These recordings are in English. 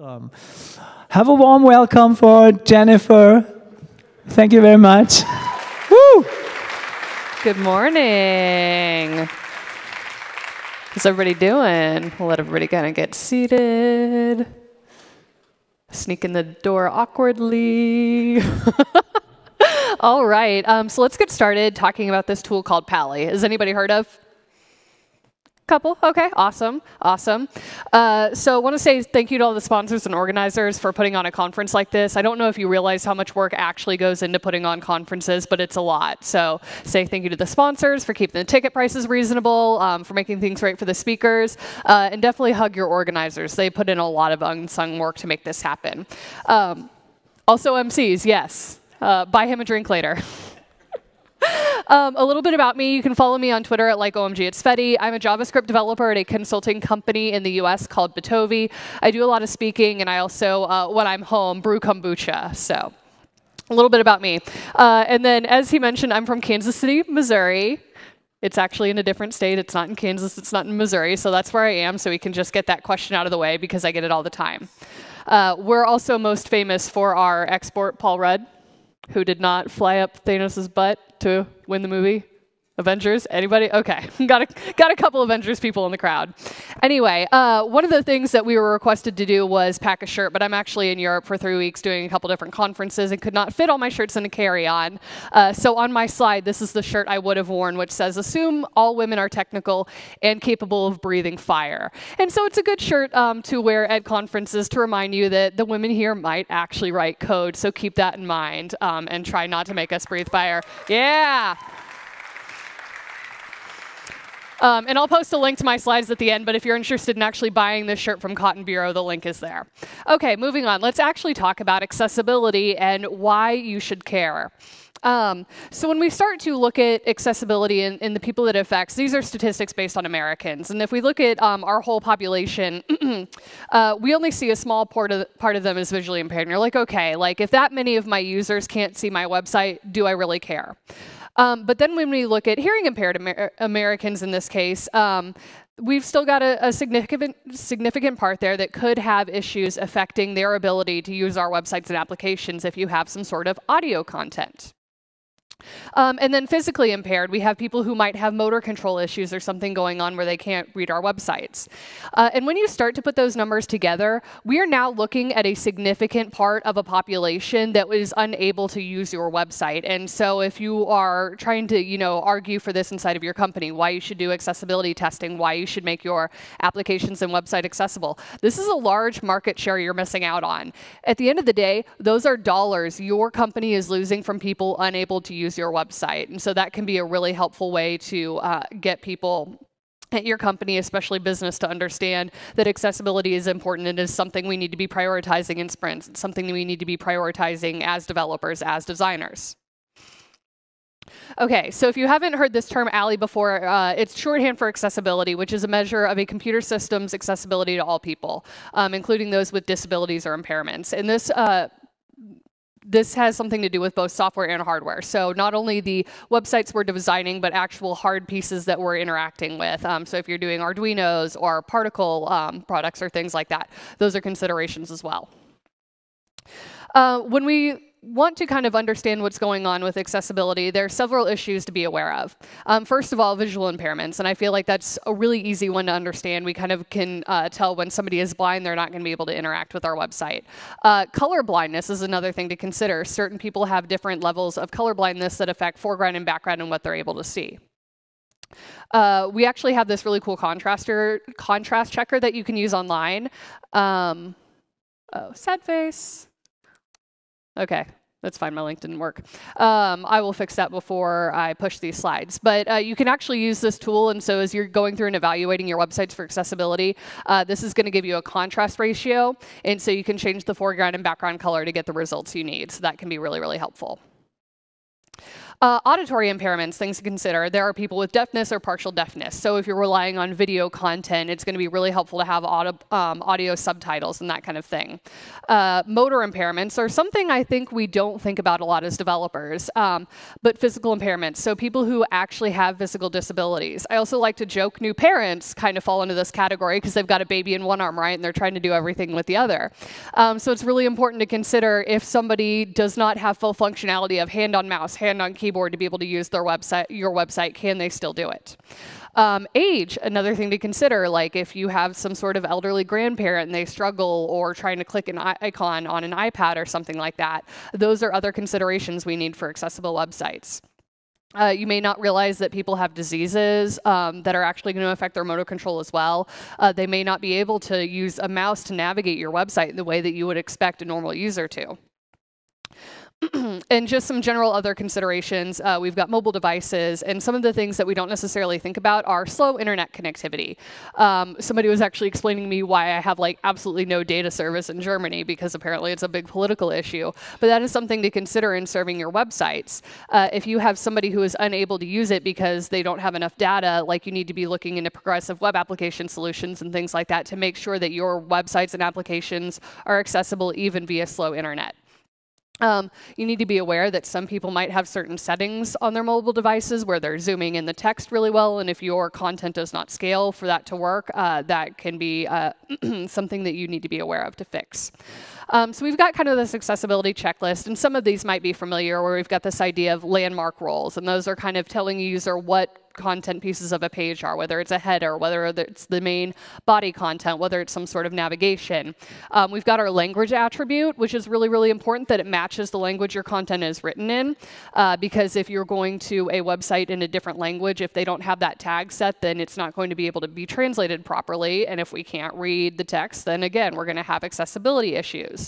Um, have a warm welcome for Jennifer. Thank you very much. Woo! Good morning. How's everybody doing? We'll let everybody kind of get seated. Sneak in the door awkwardly. All right, um, so let's get started talking about this tool called Pa11y. Has anybody heard of? Couple? Okay, awesome, awesome. Uh, so I want to say thank you to all the sponsors and organizers for putting on a conference like this. I don't know if you realize how much work actually goes into putting on conferences, but it's a lot. So say thank you to the sponsors for keeping the ticket prices reasonable, um, for making things right for the speakers, uh, and definitely hug your organizers. They put in a lot of unsung work to make this happen. Um, also MCs, yes. Uh, buy him a drink later. Um, a little bit about me. You can follow me on Twitter at like OMG it's FEDAY. I'm a JavaScript developer at a consulting company in the US called Bitovi. I do a lot of speaking, and I also, uh, when I'm home, brew kombucha. So a little bit about me. Uh, and then, as he mentioned, I'm from Kansas City, Missouri. It's actually in a different state. It's not in Kansas. It's not in Missouri. So that's where I am. So we can just get that question out of the way because I get it all the time. Uh, we're also most famous for our export Paul Rudd, who did not fly up Thanos' butt to win the movie? Avengers? Anybody? Okay, got a got a couple Avengers people in the crowd. Anyway, uh, one of the things that we were requested to do was pack a shirt, but I'm actually in Europe for three weeks doing a couple different conferences and could not fit all my shirts in a carry-on. Uh, so on my slide, this is the shirt I would have worn, which says, "Assume all women are technical and capable of breathing fire." And so it's a good shirt um, to wear at conferences to remind you that the women here might actually write code. So keep that in mind um, and try not to make us breathe fire. Yeah. Um, and I'll post a link to my slides at the end, but if you're interested in actually buying this shirt from Cotton Bureau, the link is there. Okay, moving on. Let's actually talk about accessibility and why you should care. Um, so when we start to look at accessibility and, the people that it affects, these are statistics based on Americans. And if we look at um, our whole population, uh, we only see a small part of, part of them as visually impaired. And you're like, okay, like if that many of my users can't see my website, do I really care? Um, but then when we look at hearing impaired Amer Americans in this case, um, we've still got a, a, significant significant part there that could have issues affecting their ability to use our websites and applications if you have some sort of audio content. Um, and then physically impaired, we have people who might have motor control issues or something going on where they can't read our websites. Uh, and when you start to put those numbers together, we are now looking at a significant part of a population that is unable to use your website. And so if you are trying to, you know, argue for this inside of your company, why you should do accessibility testing, why you should make your applications and website accessible, this is a large market share you're missing out on. At the end of the day, those are dollars your company is losing from people unable to use use your website. And so that can be a really helpful way to uh, get people at your company, especially business, to understand that accessibility is important and is something we need to be prioritizing in sprints. It's something that we need to be prioritizing as developers, as designers. Okay, so if you haven't heard this term a11y before, uh, it's shorthand for accessibility, which is a measure of a computer system's accessibility to all people, um, including those with disabilities or impairments. And this uh, this has something to do with both software and hardware. So not only the websites we're designing, but actual hard pieces that we're interacting with. Um, so if you're doing Arduinos or particle um, products or things like that, those are considerations as well. Uh, when we want to kind of understand what's going on with accessibility, there are several issues to be aware of. Um, first of all, visual impairments, and I feel like that's a really easy one to understand. We kind of can uh, tell when somebody is blind, they're not going to be able to interact with our website. Uh, color blindness is another thing to consider. Certain people have different levels of color blindness that affect foreground and background and what they're able to see. Uh, we actually have this really cool contraster contrast checker that you can use online. Um, oh, sad face. Okay, that's fine, my link didn't work. Um, I will fix that before I push these slides. But uh, you can actually use this tool, and so as you're going through and evaluating your websites for accessibility, uh, this is going to give you a contrast ratio, and so you can change the foreground and background color to get the results you need. So that can be really, really helpful. Uh, auditory impairments, things to consider. There are people with deafness or partial deafness. So if you're relying on video content, it's going to be really helpful to have audio, um, audio subtitles and that kind of thing. Uh, motor impairments are something I think we don't think about a lot as developers, um, but physical impairments. So people who actually have physical disabilities. I also like to joke new parents kind of fall into this category because they've got a baby in one arm, right, and they're trying to do everything with the other. Um, so it's really important to consider if somebody does not have full functionality of hand on mouse, hand on keyboard, keyboard to be able to use their website, your website, can they still do it? Um, age, another thing to consider, like if you have some sort of elderly grandparent and they struggle or trying to click an icon on an iPad or something like that, those are other considerations we need for accessible websites. Uh, you may not realize that people have diseases um, that are actually going to affect their motor control as well. Uh, they may not be able to use a mouse to navigate your website the way that you would expect a normal user to. and just some general other considerations, uh, we've got mobile devices, and some of the things that we don't necessarily think about are slow internet connectivity. Um, somebody was actually explaining to me why I have like absolutely no data service in Germany, because apparently it's a big political issue. But that is something to consider in serving your websites. Uh, if you have somebody who is unable to use it because they don't have enough data, like you need to be looking into progressive web application solutions and things like that to make sure that your websites and applications are accessible even via slow internet. Um, you need to be aware that some people might have certain settings on their mobile devices where they're zooming in the text really well, and if your content does not scale for that to work, uh, that can be uh, something that you need to be aware of to fix. Um, so we've got kind of this accessibility checklist, and some of these might be familiar where we've got this idea of landmark roles, and those are kind of telling a user what content pieces of a page are, whether it's a header, whether it's the main body content, whether it's some sort of navigation. Um, we've got our language attribute, which is really, really important that it matches the language your content is written in, uh, because if you're going to a website in a different language, if they don't have that tag set, then it's not going to be able to be translated properly, and if we can't read the text, then again, we're going to have accessibility issues.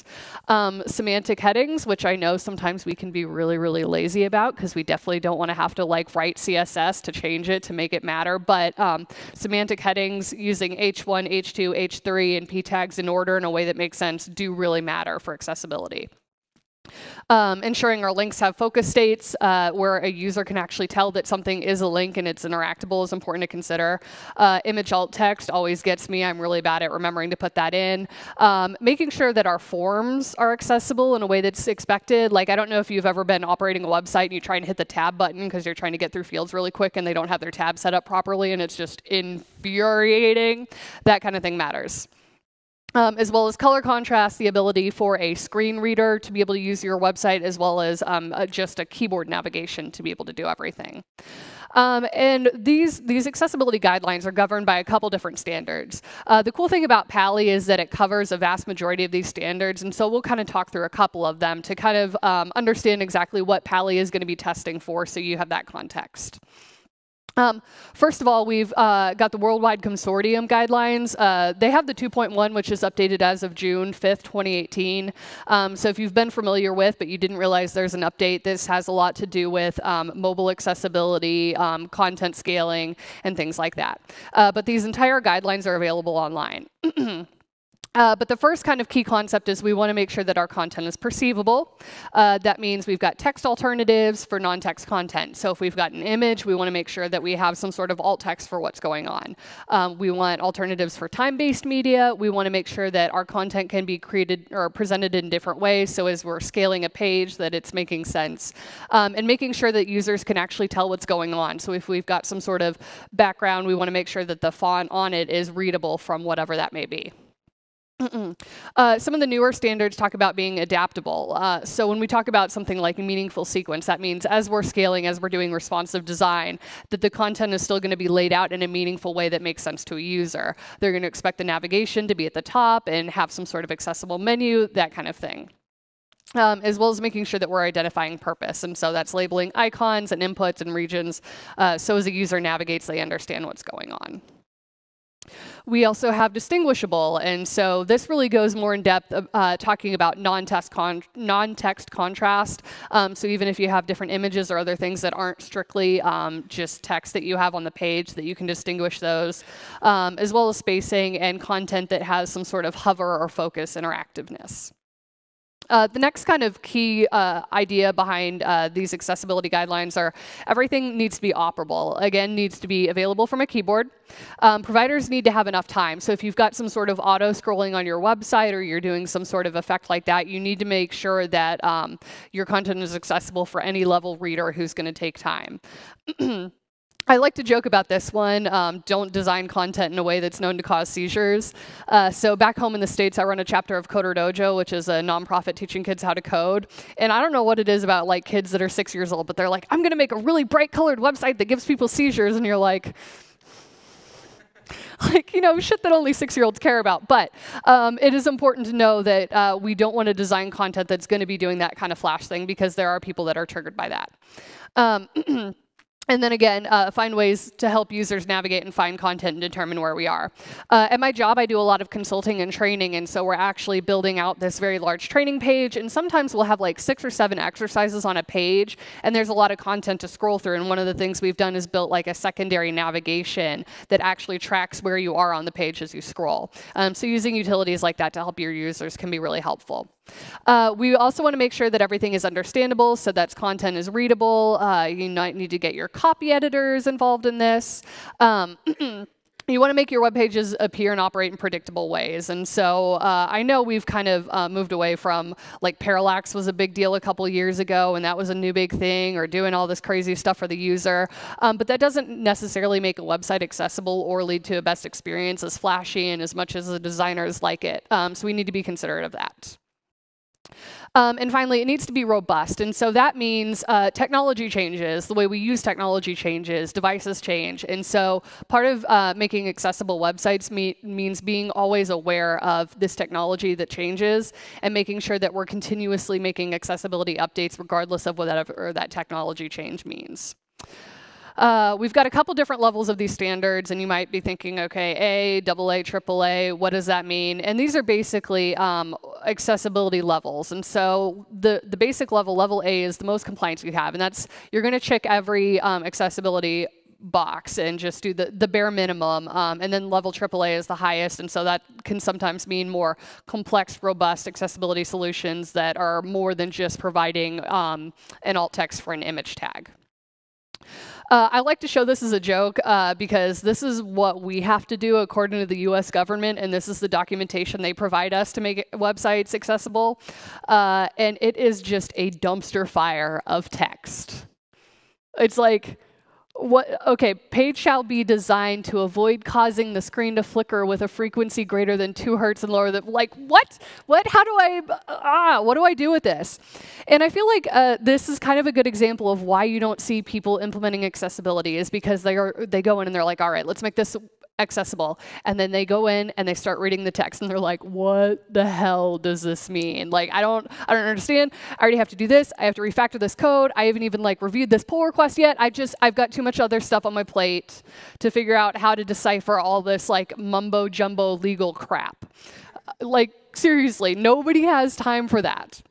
Um, semantic headings, which I know sometimes we can be really, really lazy about, because we definitely don't want to have to like write CSS to change it to make it matter. But um, semantic headings using H1, H2, H3, and p tags in order in a way that makes sense do really matter for accessibility. Um, ensuring our links have focus states uh, where a user can actually tell that something is a link and it's interactable is important to consider. Uh, image alt text always gets me. I'm really bad at remembering to put that in. Um, making sure that our forms are accessible in a way that's expected. Like, I don't know if you've ever been operating a website and you try and hit the tab button because you're trying to get through fields really quick and they don't have their tab set up properly and it's just infuriating. That kind of thing matters. Um, as well as color contrast, the ability for a screen reader to be able to use your website, as well as um, uh, just a keyboard navigation to be able to do everything. Um, and these, these accessibility guidelines are governed by a couple different standards. Uh, the cool thing about Pa11y is that it covers a vast majority of these standards, and so we'll kind of talk through a couple of them to kind of um, understand exactly what Pa11y is going to be testing for so you have that context. Um, first of all, we've uh, got the Worldwide Consortium guidelines. Uh, they have the 2.1, which is updated as of June 5th, 2018. Um, so if you've been familiar with, but you didn't realize there's an update, this has a lot to do with um, mobile accessibility, um, content scaling, and things like that. Uh, but these entire guidelines are available online. Uh, but the first kind of key concept is we want to make sure that our content is perceivable. Uh, that means we've got text alternatives for non-text content. So if we've got an image, we want to make sure that we have some sort of alt text for what's going on. Um, we want alternatives for time-based media. We want to make sure that our content can be created or presented in different ways. So as we're scaling a page, that it's making sense. Um, and making sure that users can actually tell what's going on. So if we've got some sort of background, we want to make sure that the font on it is readable from whatever that may be. Uh, some of the newer standards talk about being adaptable. Uh, so when we talk about something like meaningful sequence, that means as we're scaling, as we're doing responsive design, that the content is still going to be laid out in a meaningful way that makes sense to a user. They're going to expect the navigation to be at the top and have some sort of accessible menu, that kind of thing. Um, as well as making sure that we're identifying purpose. And so that's labeling icons and inputs and regions uh, so as a user navigates, they understand what's going on. We also have distinguishable, and so this really goes more in depth uh, talking about non-text con non contrast. Um, so even if you have different images or other things that aren't strictly um, just text that you have on the page, that you can distinguish those, um, as well as spacing and content that has some sort of hover or focus interactiveness. Uh, the next kind of key uh, idea behind uh, these accessibility guidelines are everything needs to be operable. Again, needs to be available from a keyboard. Um, providers need to have enough time. So if you've got some sort of auto scrolling on your website or you're doing some sort of effect like that, you need to make sure that um, your content is accessible for any level reader who's going to take time. I like to joke about this one. Um, don't design content in a way that's known to cause seizures. Uh, so back home in the States, I run a chapter of Coder Dojo, which is a nonprofit teaching kids how to code. And I don't know what it is about like kids that are six years old, but they're like, I'm going to make a really bright colored website that gives people seizures. And you're like, like you know shit that only six year olds care about but um, it is important to know that uh, we don't want to design content that's going to be doing that kind of flash thing because there are people that are triggered by that um, and then again, uh, find ways to help users navigate and find content and determine where we are. Uh, at my job, I do a lot of consulting and training, and so we're actually building out this very large training page, and sometimes we'll have like six or seven exercises on a page, and there's a lot of content to scroll through, and one of the things we've done is built like a secondary navigation that actually tracks where you are on the page as you scroll. Um, so using utilities like that to help your users can be really helpful. Uh, we also want to make sure that everything is understandable, so that content is readable. Uh, you might need to get your copy editors involved in this. Um, you want to make your web pages appear and operate in predictable ways. And so uh, I know we've kind of uh, moved away from like parallax was a big deal a couple years ago, and that was a new big thing, or doing all this crazy stuff for the user. Um, but that doesn't necessarily make a website accessible or lead to a best experience as flashy and as much as the designers like it. Um, so we need to be considerate of that. Um, and finally, it needs to be robust. And so that means uh, technology changes, the way we use technology changes, devices change. And so part of uh, making accessible websites me means being always aware of this technology that changes and making sure that we're continuously making accessibility updates regardless of whatever that technology change means. Uh, we've got a couple different levels of these standards, and you might be thinking, okay, A, double A, triple A, what does that mean? And these are basically um, accessibility levels. And so the, the basic level, level A, is the most compliance you have, and that's you're going to check every um, accessibility box and just do the, the bare minimum. Um, and then level AAA is the highest, and so that can sometimes mean more complex, robust accessibility solutions that are more than just providing um, an alt text for an image tag. Uh, I like to show this as a joke uh, because this is what we have to do according to the US government, and this is the documentation they provide us to make websites accessible. Uh, and it is just a dumpster fire of text. It's like, what okay page shall be designed to avoid causing the screen to flicker with a frequency greater than two hertz and lower than like what? What? How do i ah what do i do with this? And i feel like uh, this is kind of a good example of why you don't see people implementing accessibility is because they are they go in and they're like all right let's make this accessible. And then they go in and they start reading the text and they're like, what the hell does this mean? Like, I don't, I don't understand. I already have to do this. I have to refactor this code. I haven't even like reviewed this pull request yet. I just, I've got too much other stuff on my plate to figure out how to decipher all this like mumbo jumbo legal crap. Uh, like, seriously, nobody has time for that.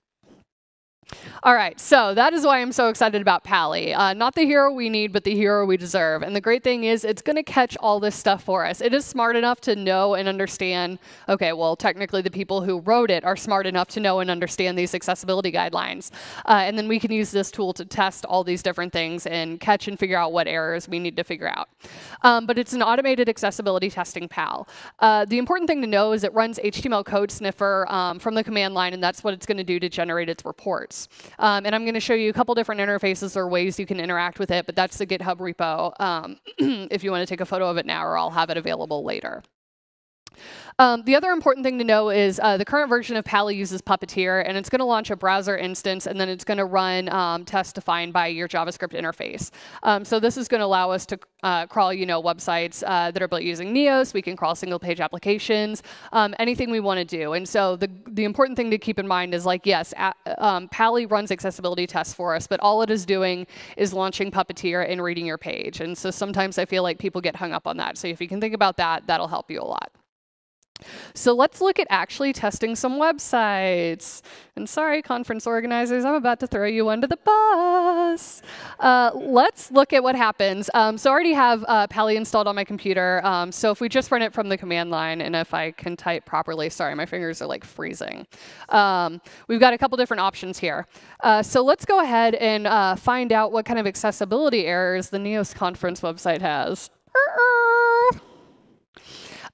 All right, so that is why I'm so excited about Pa11y. Uh, not the hero we need, but the hero we deserve. And the great thing is, it's going to catch all this stuff for us. It is smart enough to know and understand. Okay, well, technically, the people who wrote it are smart enough to know and understand these accessibility guidelines. Uh, and then we can use this tool to test all these different things and catch and figure out what errors we need to figure out. Um, but it's an automated accessibility testing PAL. Uh, the important thing to know is it runs HTML code sniffer um, from the command line, and that's what it's going to do to generate its reports. Um, and I'm going to show you a couple different interfaces or ways you can interact with it, but that's the GitHub repo um, if you want to take a photo of it now, or I'll have it available later. Um, the other important thing to know is uh, the current version of Pa11y uses Puppeteer, and it's going to launch a browser instance, and then it's going to run um, tests defined by your JavaScript interface. Um, so this is going to allow us to uh, crawl, you know, websites uh, that are built using Neos. We can crawl single-page applications, um, anything we want to do. And so the the important thing to keep in mind is like, yes, um, Pa11y runs accessibility tests for us, but all it is doing is launching Puppeteer and reading your page. And so sometimes I feel like people get hung up on that. So if you can think about that, that'll help you a lot. So let's look at actually testing some websites. And sorry, conference organizers, I'm about to throw you under the bus. Uh, let's look at what happens. Um, so I already have uh, Pa11y installed on my computer. Um, so if we just run it from the command line, and if I can type properly, sorry, my fingers are like freezing. Um, we've got a couple different options here. Uh, so let's go ahead and uh, find out what kind of accessibility errors the NEOS conference website has.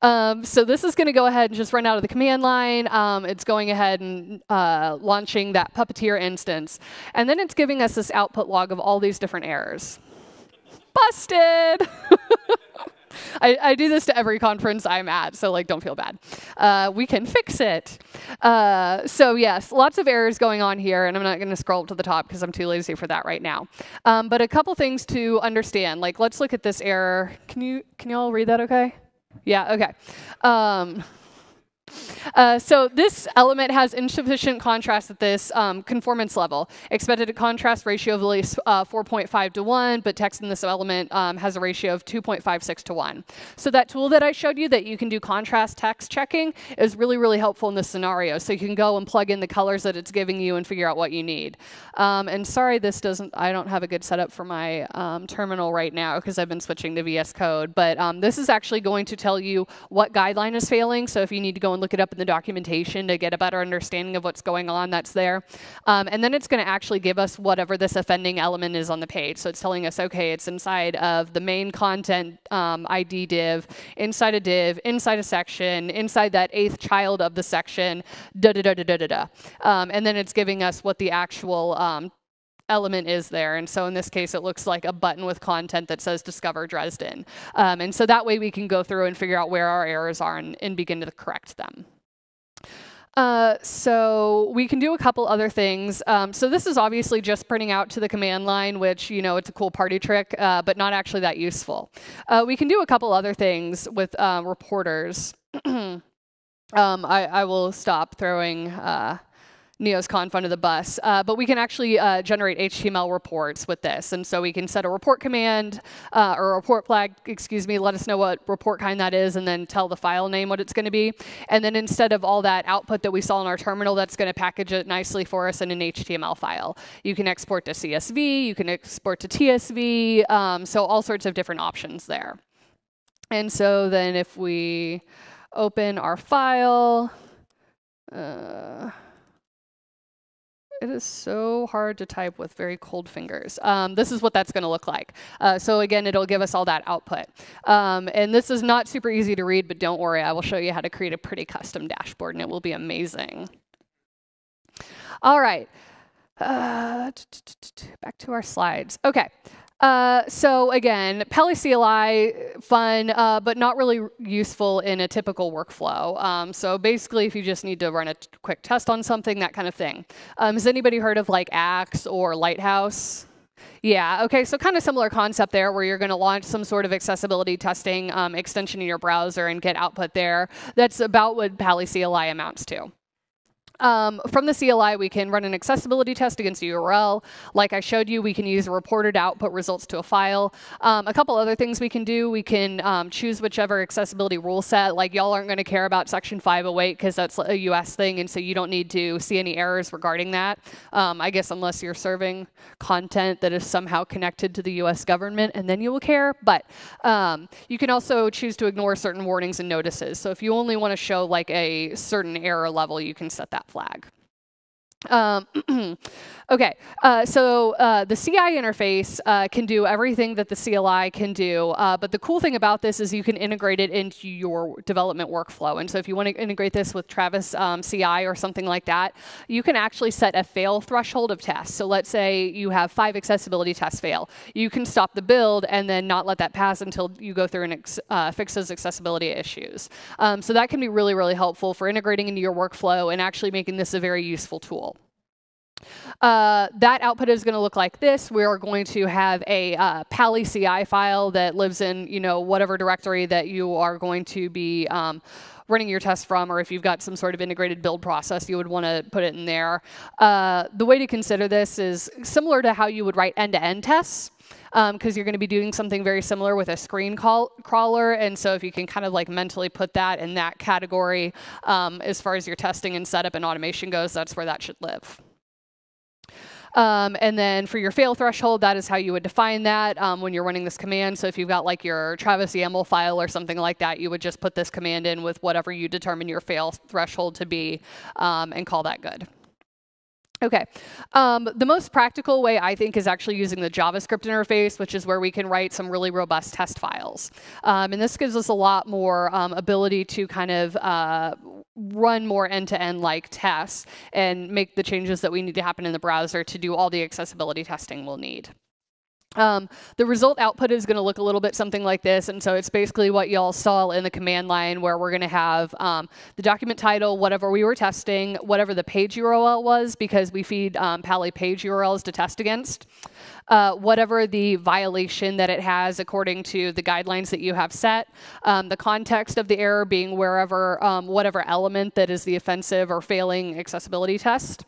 Um, so this is going to go ahead and just run out of the command line. Um, it's going ahead and uh, launching that Puppeteer instance. And then it's giving us this output log of all these different errors. Busted! I, I, do this to every conference I'm at, so like, don't feel bad. Uh, we can fix it. Uh, so yes, lots of errors going on here, and I'm not going to scroll up to the top because I'm too lazy for that right now. Um, but a couple things to understand. Like, let's look at this error. Can you can you all read that? Okay. Yeah, okay. Um, uh, so this element has insufficient contrast at this um, conformance level. Expected a contrast ratio of at least uh, 4.5 to 1, but text in this element um, has a ratio of 2.56 to 1. So that tool that I showed you that you can do contrast text checking is really, really helpful in this scenario. So you can go and plug in the colors that it's giving you and figure out what you need. Um, and sorry, this doesn't, I don't have a good setup for my um, terminal right now because I've been switching to VS Code. But um, this is actually going to tell you what guideline is failing. So if you need to go and look it up in the documentation to get a better understanding of what's going on, that's there. Um, and then it's going to actually give us whatever this offending element is on the page. So it's telling us, okay, it's inside of the main content um, ID div, inside a div, inside a section, inside that eighth child of the section, da da da da da da. Um, and then it's giving us what the actual um, element is there. And so in this case, it looks like a button with content that says Discover Dresden. Um, and so that way we can go through and figure out where our errors are and, and begin to correct them. Uh, so we can do a couple other things. Um, so this is obviously just printing out to the command line, which, you know, it's a cool party trick, uh, but not actually that useful. Uh, we can do a couple other things with uh, reporters. um, I, I, will stop throwing Neos under the bus, uh, but we can actually uh, generate HTML reports with this. And so we can set a report command uh, or a report flag, excuse me, let us know what report kind that is, and then tell the file name what it's going to be. And then instead of all that output that we saw in our terminal, that's going to package it nicely for us in an HTML file. You can export to CSV, you can export to TSV, um, so all sorts of different options there. And so then if we open our file, uh, it is so hard to type with very cold fingers. Um, this is what that's going to look like. Uh, so again, it'll give us all that output. Um, and this is not super easy to read, but don't worry, I will show you how to create a pretty custom dashboard, and it will be amazing. All right. Uh, back to our slides. Okay. Uh, so again, CLI, fun, uh, but not really useful in a typical workflow. Um, so basically, if you just need to run a quick test on something, that kind of thing. Um, has anybody heard of like Axe or Lighthouse? Yeah, okay, so kind of similar concept there where you're going to launch some sort of accessibility testing um, extension in your browser and get output there. That's about what CLI amounts to. Um, from the CLI, we can run an accessibility test against a URL. Like I showed you, we can use a reported output results to a file. Um, a couple other things we can do, we can um, choose whichever accessibility rule set. Like y'all aren't going to care about section 508 because that's a US thing, and so you don't need to see any errors regarding that. Um, I guess unless you're serving content that is somehow connected to the US government, and then you will care. But um, you can also choose to ignore certain warnings and notices. So if you only want to show like a certain error level, you can set that flag. Um, okay, uh, so uh, the CI interface uh, can do everything that the CLI can do, uh, but the cool thing about this is you can integrate it into your development workflow. And so if you want to integrate this with Travis um, CI or something like that, you can actually set a fail threshold of tests. So let's say you have five accessibility tests fail. You can stop the build and then not let that pass until you go through and uh, fix those accessibility issues. Um, so that can be really, really helpful for integrating into your workflow and actually making this a very useful tool. Uh, that output is going to look like this. We are going to have a uh, Pa11y CI file that lives in, you know, whatever directory that you are going to be um, running your tests from, or if you've got some sort of integrated build process, you would want to put it in there. Uh, the way to consider this is similar to how you would write end-to-end -end tests because um, you're going to be doing something very similar with a screen call, crawler. And so if you can kind of like mentally put that in that category um, as far as your testing and setup and automation goes, that's where that should live. Um, and then for your fail threshold, that is how you would define that um, when you're running this command. So if you've got like your Travis YAML file or something like that, you would just put this command in with whatever you determine your fail threshold to be um, and call that good. Okay, um, the most practical way I think is actually using the JavaScript interface, which is where we can write some really robust test files. Um, and this gives us a lot more um, ability to kind of uh, run more end-to-end like tests and make the changes that we need to happen in the browser to do all the accessibility testing we'll need. Um, the result output is going to look a little bit something like this. And so it's basically what y'all saw in the command line where we're going to have um, the document title, whatever we were testing, whatever the page URL was, because we feed um, Pa11y page URLs to test against, uh, whatever the violation that it has according to the guidelines that you have set, um, the context of the error being wherever, um, whatever element that is the offensive or failing accessibility test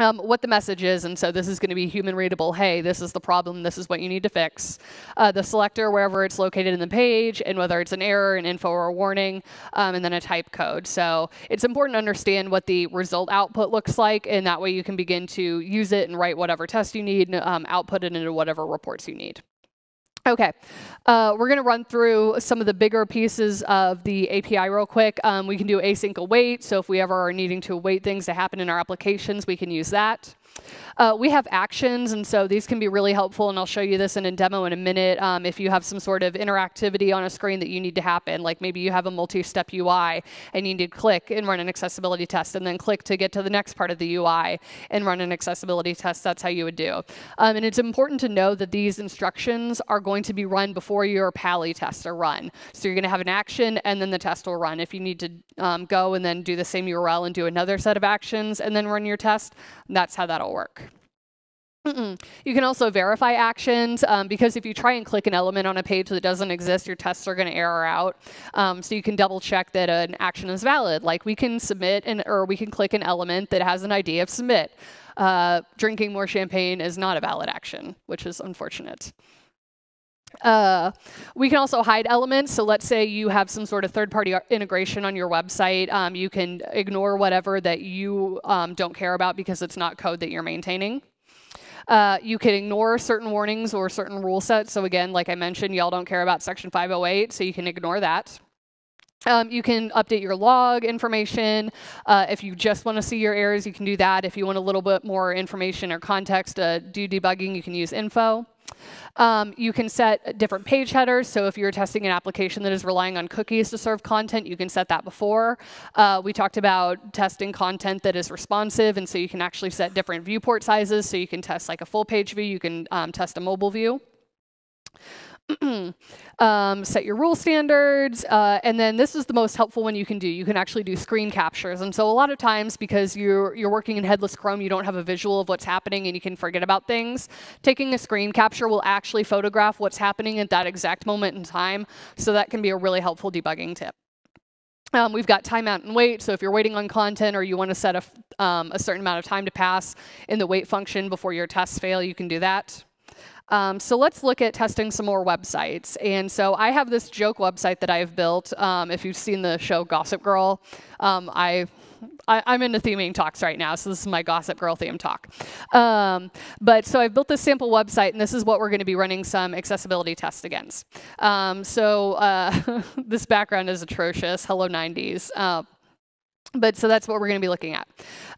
um, what the message is, and so this is going to be human readable, hey, this is the problem, this is what you need to fix. Uh, the selector, wherever it's located in the page, and whether it's an error, an info, or a warning, um, and then a type code. So it's important to understand what the result output looks like, and that way you can begin to use it and write whatever test you need, and um, output it into whatever reports you need. Okay, uh, we're going to run through some of the bigger pieces of the API real quick. Um, we can do async await, so if we ever are needing to await things to happen in our applications, we can use that. Uh, we have actions, and so these can be really helpful, and I'll show you this in a demo in a minute. Um, if you have some sort of interactivity on a screen that you need to happen, like maybe you have a multi-step UI and you need to click and run an accessibility test, and then click to get to the next part of the UI and run an accessibility test, that's how you would do. Um, and it's important to know that these instructions are going to be run before your Pa11y tests are run. So you're going to have an action, and then the test will run. If you need to um, go and then do the same URL and do another set of actions and then run your test, that's how that'll work. Mm -mm. You can also verify actions um, because if you try and click an element on a page that doesn't exist, your tests are going to error out. Um, so you can double check that an action is valid. Like we can submit an, or we can click an element that has an ID of submit. Uh, drinking more champagne is not a valid action, which is unfortunate. Uh, we can also hide elements. So let's say you have some sort of third-party integration on your website. Um, you can ignore whatever that you um, don't care about because it's not code that you're maintaining. Uh, you can ignore certain warnings or certain rule sets. So again, like I mentioned, y'all don't care about Section 508, so you can ignore that. Um, you can update your log information. Uh, if you just want to see your errors, you can do that. If you want a little bit more information or context to do debugging, you can use info. Um, you can set different page headers. So if you're testing an application that is relying on cookies to serve content, you can set that before. Uh, we talked about testing content that is responsive, and so you can actually set different viewport sizes. So you can test like a full page view, you can um, test a mobile view. um, set your rule standards, uh, and then this is the most helpful one you can do. You can actually do screen captures. And so a lot of times, because you're, you're working in headless Chrome, you don't have a visual of what's happening and you can forget about things. Taking a screen capture will actually photograph what's happening at that exact moment in time, so that can be a really helpful debugging tip. Um, we've got timeout and wait, so if you're waiting on content or you want to set a, um, a certain amount of time to pass in the wait function before your tests fail, you can do that. Um, so let's look at testing some more websites. And so I have this joke website that I've built. Um, if you've seen the show Gossip Girl, um, I I, am into theming talks right now, so this is my Gossip Girl theme talk. Um, but so I've built this sample website, and this is what we're going to be running some accessibility tests against. Um, so uh, this background is atrocious. Hello 90s. Uh, but so that's what we're going to be looking at.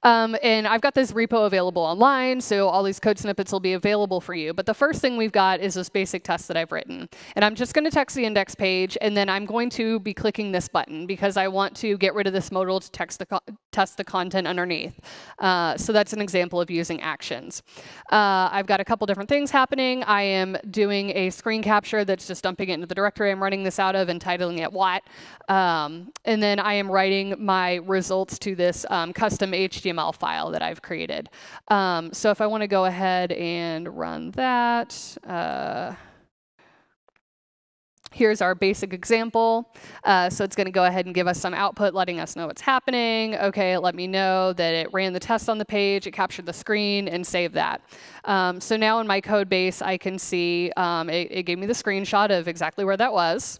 Um, and I've got this repo available online, so all these code snippets will be available for you. But the first thing we've got is this basic test that I've written. And I'm just going to text the index page, and then I'm going to be clicking this button because I want to get rid of this modal to text the test the content underneath. Uh, so that's an example of using actions. Uh, I've got a couple different things happening. I am doing a screen capture that's just dumping it into the directory I'm running this out of and titling it what. Um, and then I am writing my results to this um, custom HTML file that I've created. Um, so if I want to go ahead and run that, uh, Here's our basic example. Uh, so it's going to go ahead and give us some output letting us know what's happening. OK, let me know that it ran the test on the page, it captured the screen, and saved that. Um, so now in my code base, I can see um, it, it, gave me the screenshot of exactly where that was.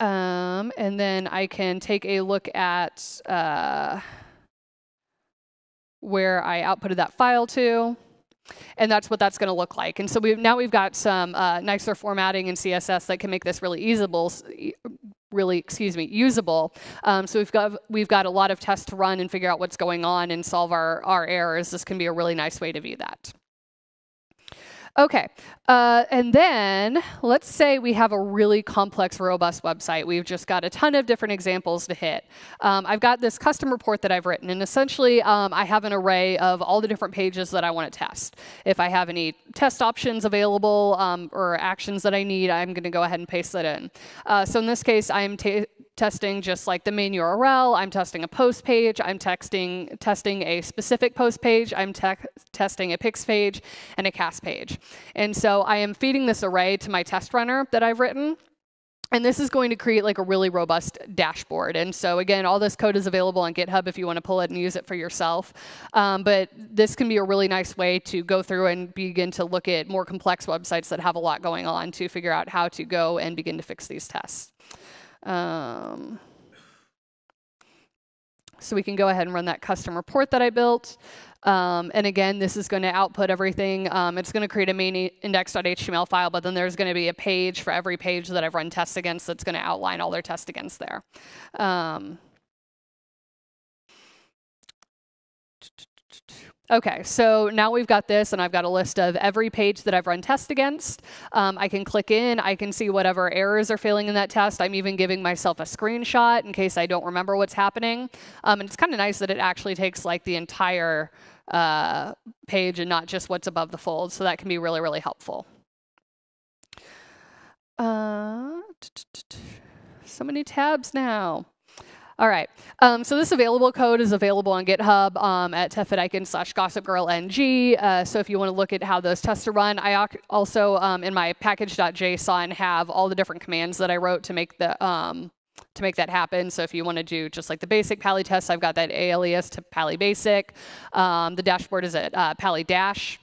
Um, and then I can take a look at uh, where I outputted that file to. And that's what that's going to look like. And so we've, now we've got some uh, nicer formatting in CSS that can make this really usable, really, excuse me, usable. Um, so we've got, we've got a lot of tests to run and figure out what's going on and solve our, our errors. This can be a really nice way to view that. Okay, uh, and then let's say we have a really complex, robust website. We've just got a ton of different examples to hit. Um, I've got this custom report that I've written, and essentially um, I have an array of all the different pages that I want to test. If I have any test options available um, or actions that I need, I'm going to go ahead and paste that in. Uh, so in this case, I'm testing just like the main URL. I'm testing a post page. I'm texting, testing a specific post page. I'm te testing a pix page and a cast page. And so I am feeding this array to my test runner that I've written. And this is going to create like a really robust dashboard. And so again, all this code is available on GitHub if you want to pull it and use it for yourself. Um, but this can be a really nice way to go through and begin to look at more complex websites that have a lot going on to figure out how to go and begin to fix these tests. Um, so we can go ahead and run that custom report that I built. Um, and again, this is going to output everything. Um, it's going to create a main index.html file, but then there's going to be a page for every page that I've run tests against that's going to outline all their tests against there. Um, Okay, so now we've got this, and I've got a list of every page that I've run tests against. Um, I can click in, I can see whatever errors are failing in that test. I'm even giving myself a screenshot in case I don't remember what's happening. Um, and it's kind of nice that it actually takes like the entire uh, page and not just what's above the fold, so that can be really, really helpful. Uh, so many tabs now. All right. Um, so this available code is available on GitHub um, at tehfedaykin slash gossipgirlng. Uh, so if you want to look at how those tests are run, I also um, in my package.json have all the different commands that I wrote to make the um, to make that happen. So if you want to do just like the basic Pa11y test, I've got that alias to Pa11y basic. Um, the dashboard is at uh, Pa11y dash.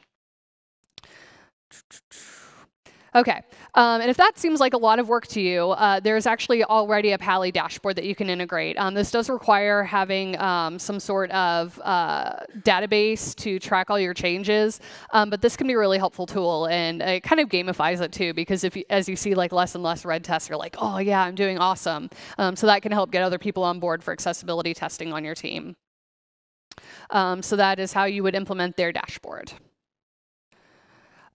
Okay, um, and if that seems like a lot of work to you, uh, there's actually already a Pa11y dashboard that you can integrate. Um, this does require having um, some sort of uh, database to track all your changes, um, but this can be a really helpful tool, and it kind of gamifies it too, because if you, as you see like less and less red tests, you're like, oh yeah, I'm doing awesome. Um, so that can help get other people on board for accessibility testing on your team. Um, so that is how you would implement their dashboard.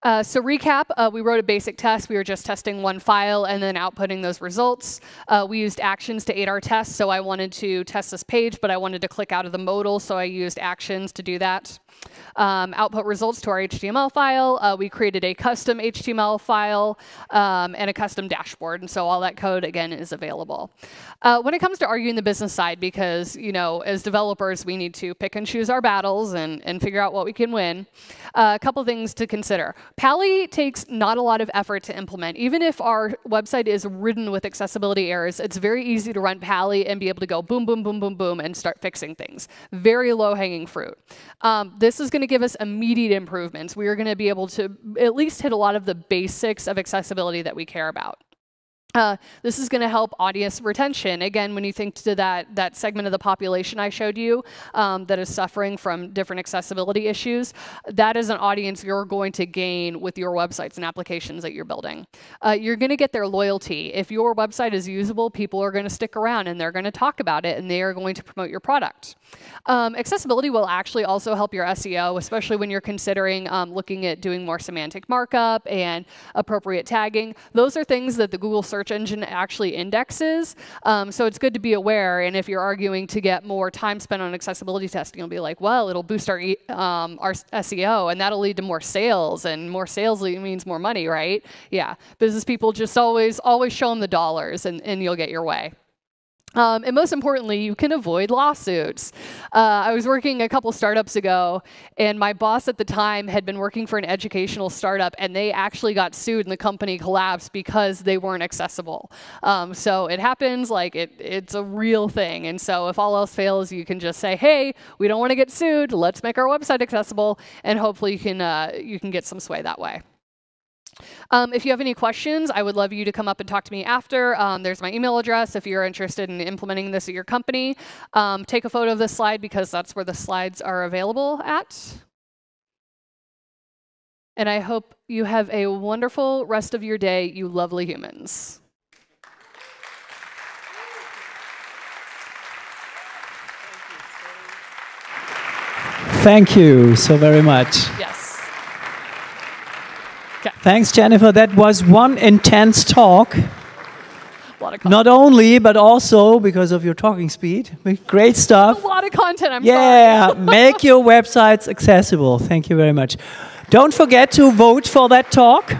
Uh, so recap, uh, we wrote a basic test. We were just testing one file and then outputting those results. Uh, we used actions to aid our test. So I wanted to test this page, but I wanted to click out of the modal, so I used actions to do that. Um, output results to our HTML file. Uh, we created a custom HTML file um, and a custom dashboard. And so all that code, again, is available. Uh, when it comes to arguing the business side, because, you know, as developers, we need to pick and choose our battles and, and figure out what we can win, uh, a couple things to consider. Pa11y takes not a lot of effort to implement. Even if our website is ridden with accessibility errors, it's very easy to run Pa11y and be able to go boom, boom, boom, boom, boom, and start fixing things. Very low-hanging fruit. Um, this is going to give us immediate improvements. We are going to be able to at least hit a lot of the basics of accessibility that we care about. Uh, this is going to help audience retention. Again, when you think to that, that segment of the population I showed you um, that is suffering from different accessibility issues, that is an audience you're going to gain with your websites and applications that you're building. Uh, you're going to get their loyalty. If your website is usable, people are going to stick around and they're going to talk about it and they are going to promote your product. Um, accessibility will actually also help your SEO, especially when you're considering um, looking at doing more semantic markup and appropriate tagging. Those are things that the Google search search engine actually indexes. Um, so it's good to be aware. And if you're arguing to get more time spent on accessibility testing, you'll be like, well, it'll boost our um, our SEO, and that'll lead to more sales, and more sales means more money, right? Yeah, business people just always always show them the dollars, and, and you'll get your way. Um, and most importantly, you can avoid lawsuits. Uh, I was working a couple startups ago, and my boss at the time had been working for an educational startup, and they actually got sued, and the company collapsed because they weren't accessible. Um, so it happens, like it, it's a real thing. And so if all else fails, you can just say, "Hey, we don't want to get sued. Let's make our website accessible," and hopefully you can uh, you can get some sway that way. Um, if you have any questions, I would love you to come up and talk to me after. Um, there's my email address if you're interested in implementing this at your company. Um, take a photo of this slide because that's where the slides are available at. And I hope you have a wonderful rest of your day, you lovely humans. Thank you so very much. Yes. Thanks, Jennifer. That was one intense talk. Not only, but also because of your talking speed. Great stuff. A lot of content, I'm yeah, sorry. make your websites accessible. Thank you very much. Don't forget to vote for that talk.